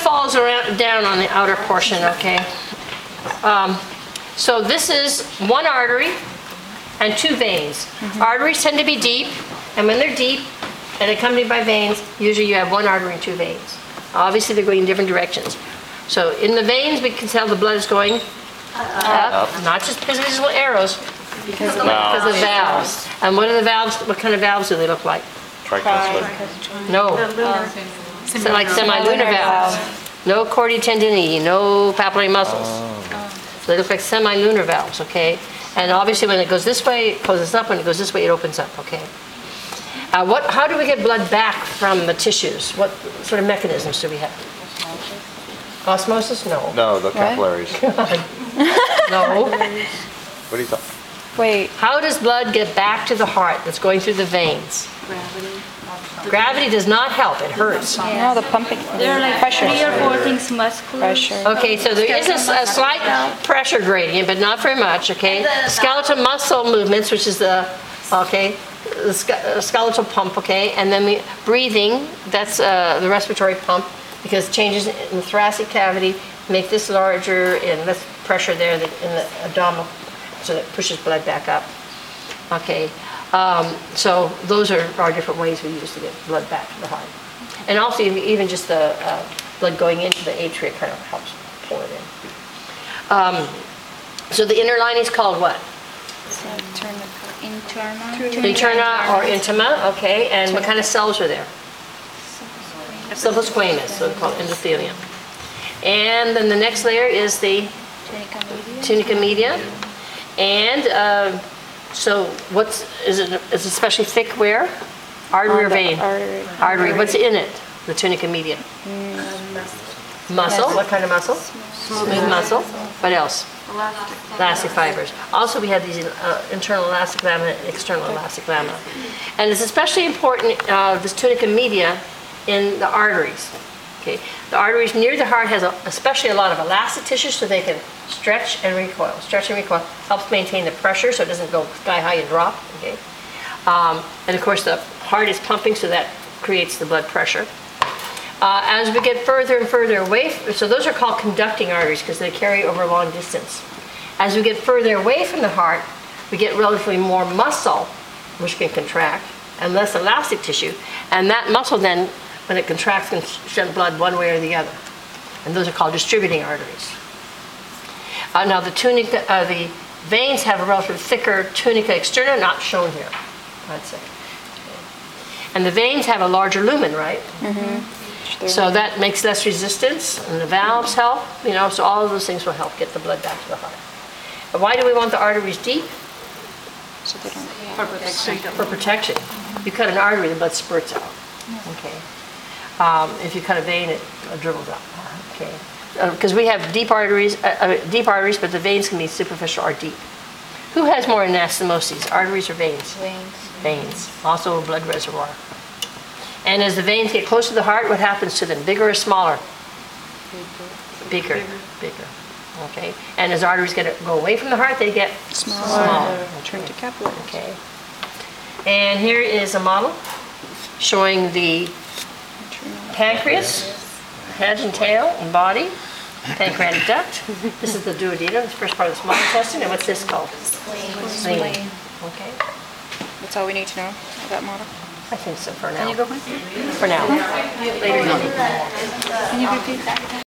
of falls around, down on the outer portion, okay? Um, So this is one artery and two veins. Arteries tend to be deep, and when they're deep and accompanied by veins, usually you have one artery and two veins. Obviously, they're going in different directions. So in the veins, we can tell the blood is going up, not just because of these little arrows, because of because of valves. And what are the valves, what kind of valves do they look like? Tricuspid. No. So like semi-lunar valves. No chordae tendineae, no papillary muscles. So they look like semi-lunar valves, okay? And obviously, when it goes this way, it closes up. When it goes this way, it opens up, okay? Uh, what, how do we get blood back from the tissues? What sort of mechanisms do we have? Osmosis? No. No, the capillaries. No. What are you talking? Wait, How does blood get back to the heart that's going through the veins? Gravity does not help, it hurts. no, the pumping, There are like pressure, three or four things muscular. pressure. Okay, so there is a s- a slight pressure gradient, but not very much, okay? Skeletal muscle movements, which is the, okay, the ske- uh, skeletal pump, okay? And then we, breathing, that's uh, the respiratory pump, because changes in the thoracic cavity make this larger and less pressure there than in the abdominal, so that pushes blood back up. Okay, um, so those are our different ways we use to get blood back to the heart. And also even- even just the uh, blood going into the atria kind of helps pull it in. Um, So the inner lining is called what? Internal. Interna or intima, okay, and what kind of cells are there? Simple-squamous, so they're called endothelium. And then the next layer is the tunica media. And uh, so what's, is it, is it especially thick where? Artery or On the vein? artery. Artery, what's in it, the tunica media? Muscle, what kind of muscle? Smooth muscle. What else? Elastic fibers. Also, we have these uh, internal elastic lamina and external elastic lamina. And it's especially important, uh, this tunica media, in the arteries. Okay, The arteries near the heart has a- especially a lot of elastic tissue so they can stretch and recoil. Stretch and recoil helps maintain the pressure so it doesn't go sky high and drop, okay? Um, And of course, the heart is pumping, so that creates the blood pressure. Uh, As we get further and further away, so those are called conducting arteries because they carry over a long distance. As we get further away from the heart, we get relatively more muscle, which can contract, and less elastic tissue. And that muscle then, when it contracts, and send blood one way or the other. And those are called distributing arteries. Uh, Now, the tunica, uh, the veins have a relatively thicker tunica externa, not shown here, I'd say. And the veins have a larger lumen, right? Mm-hmm. So that makes less resistance, and the valves help, you know, so all of those things will help get the blood back to the heart. But why do we want the arteries deep? So they don't. for protection. For protection. You cut an artery, the blood spurts out, okay? Um, If you cut a vein, it dribbles out, okay? Because we have deep arteries, uh, uh, deep arteries, but the veins can be superficial or deep. Who has more anastomoses, arteries or veins? Veins. Veins, also a blood reservoir. And as the veins get close to the heart, what happens to them? Bigger or smaller? Bigger, bigger, Bigger. okay? And as arteries get, go away from the heart, they get smaller. Turn to capillary. Okay. And here is a model showing the pancreas, head and tail and body, pancreatic duct. This is the duodenum, the first part of the small intestine, and what's this called? Spleen. Okay, That's all we need to know about model. I think so for now. Can you go back? For now. Later. Can you repeat that?